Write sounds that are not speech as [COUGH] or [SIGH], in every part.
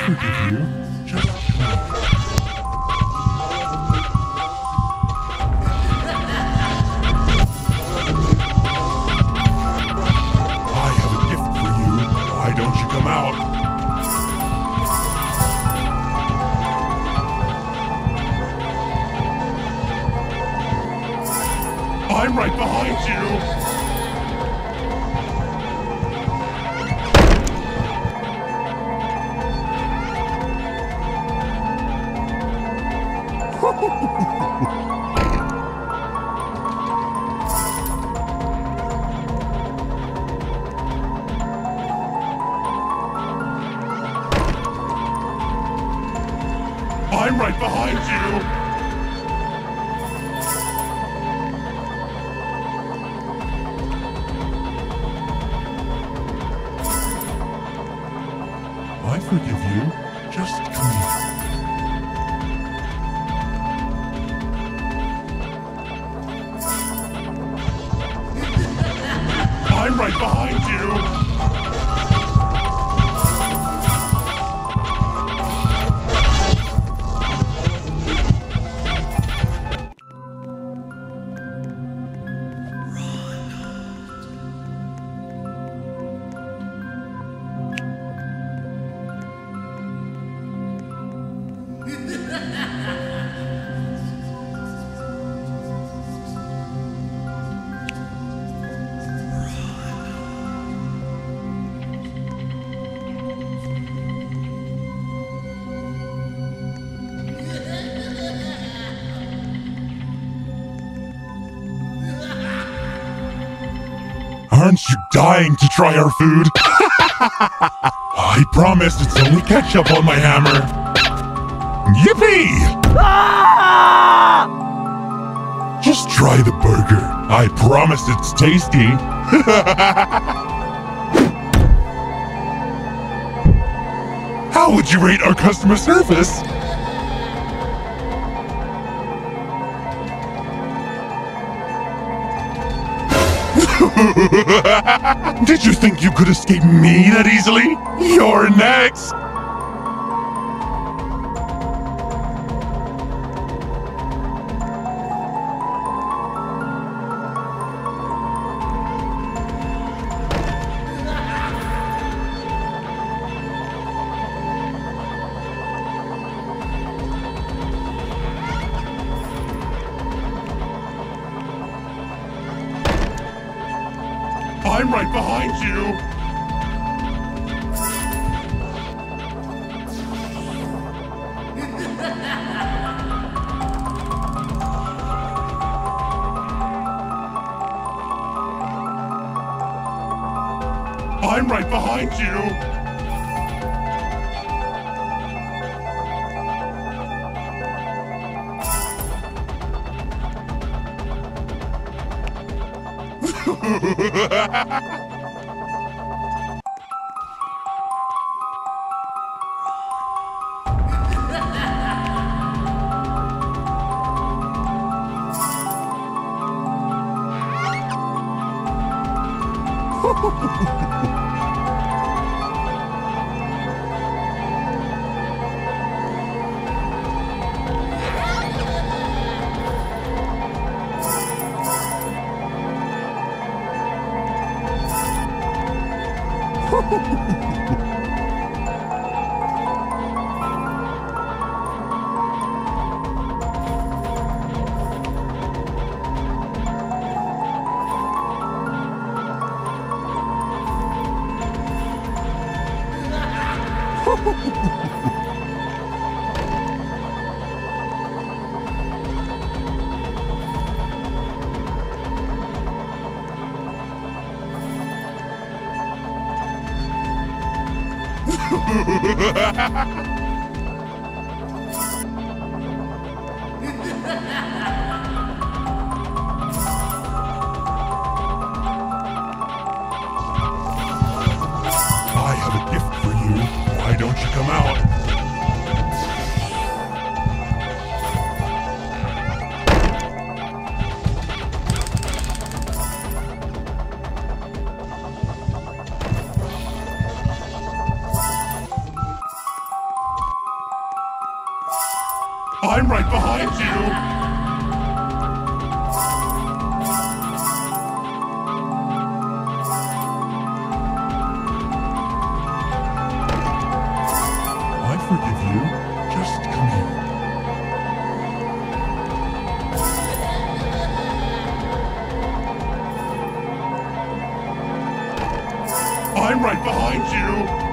forgive you. Just I forgive you. Just come Aren't you dying to try our food? [LAUGHS] I promise it's only ketchup on my hammer. Yippee! Ah! Just try the burger. I promise it's tasty. [LAUGHS] How would you rate our customer service? [LAUGHS] Did you think you could escape me that easily? You're next! Behind you! [LAUGHS] I'm right behind you! I [LAUGHS] Ha ha ha ha! I'm right behind you! I forgive you. Just come here. I'm right behind you!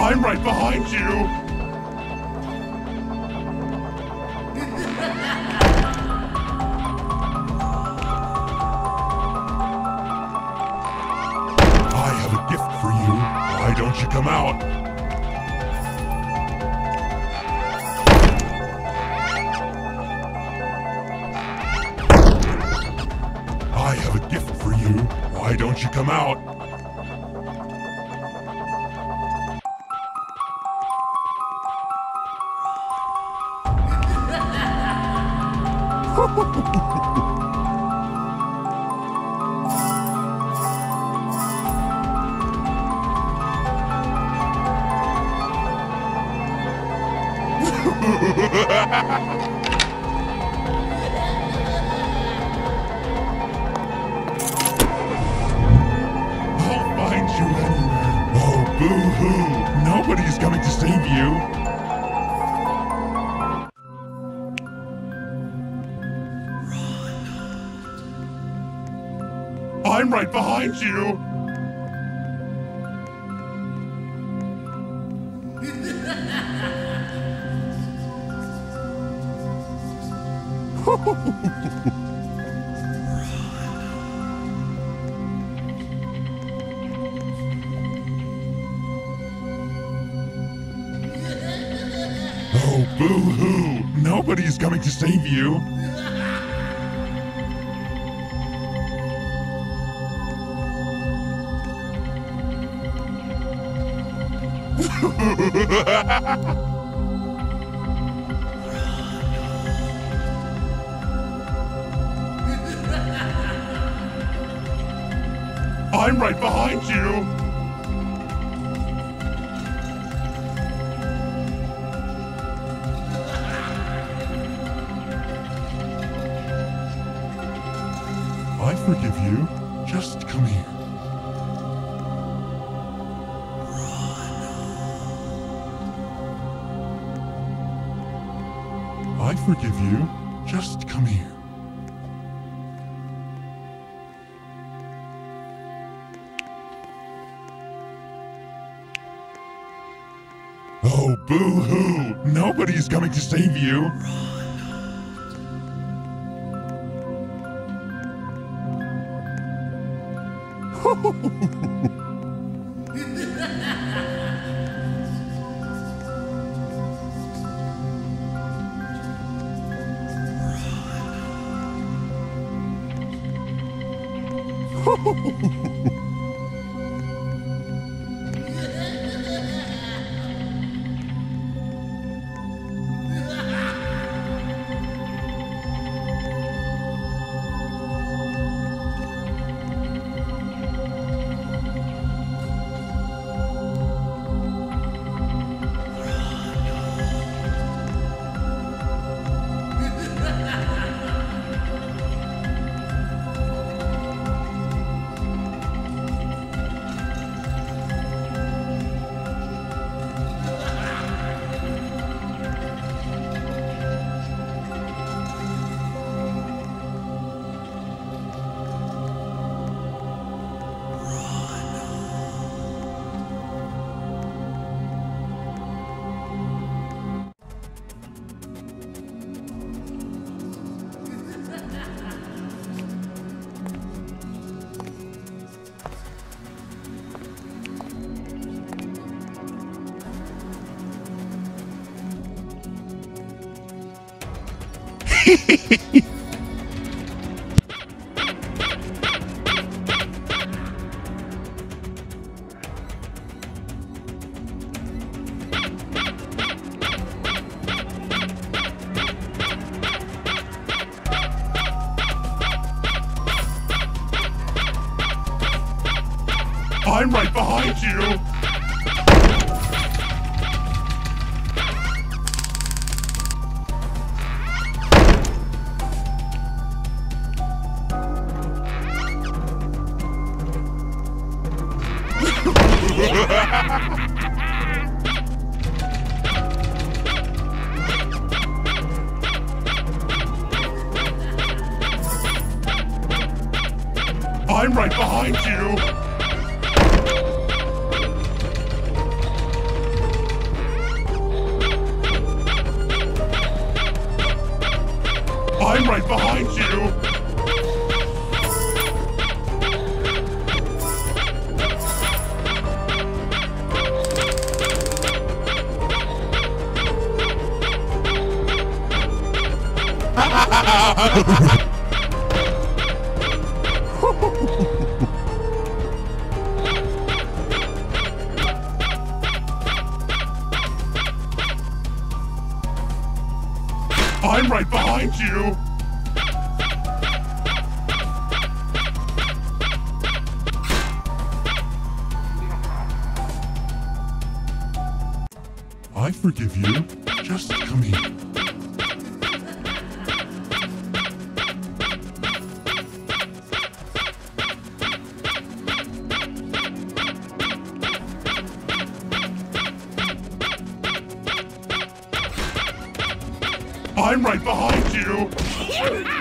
I'm right behind you. I have a gift for you. Why don't you come out? I have a gift for you. Why don't you come out? Nobody's coming to save you. I'm right behind you. Oh, boo-hoo. Nobody's coming to save you. [LAUGHS] I forgive you. Just come here. I forgive you. Just come here. Oh, boo-hoo! Nobody's coming to save you! Ho, ho, ho, ho, ho. I'm right behind you! [LAUGHS] I'm right behind you! I'm right behind you! [LAUGHS] I'm right behind you! Forgive you. Just come here. I'm right behind you! [LAUGHS]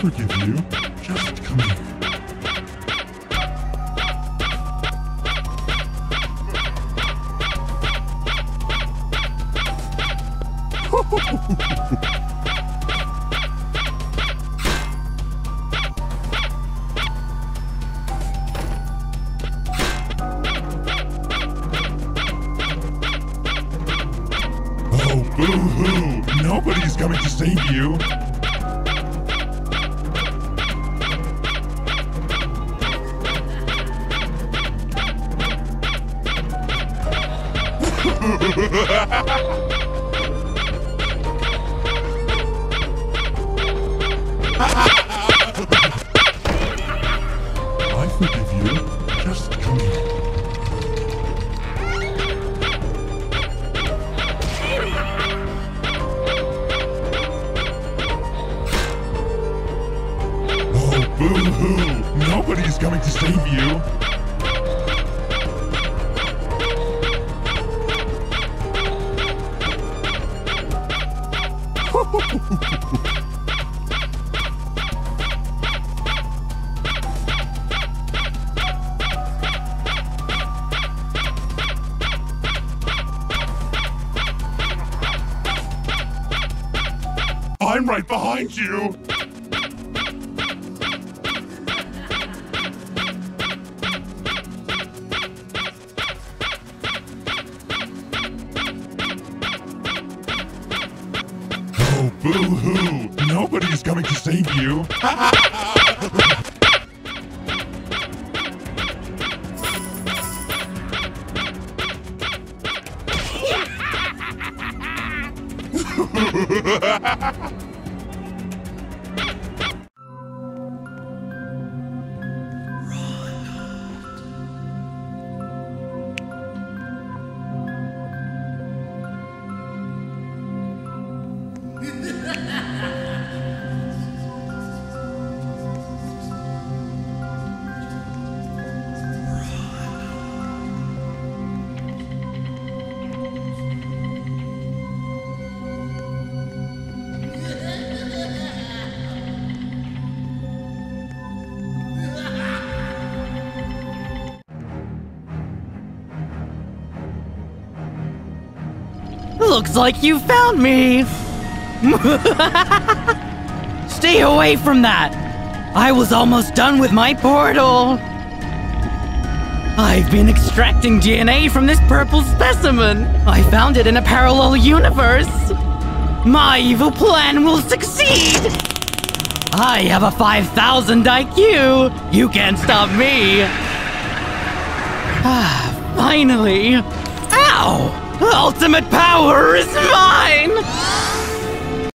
forgive you. Just come here. [LAUGHS] Oh, boo-hoo! Nobody's coming to save you! I forgive you. Just come here. Oh, boo-hoo! Nobody's coming to save you! Save you! [LAUGHS] Looks like you found me! [LAUGHS] Stay away from that! I was almost done with my portal! I've been extracting DNA from this purple specimen! I found it in a parallel universe! My evil plan will succeed! I have a 5000 IQ! You can't stop me! Ah, [SIGHS] finally! Ow! Ultimate power is mine!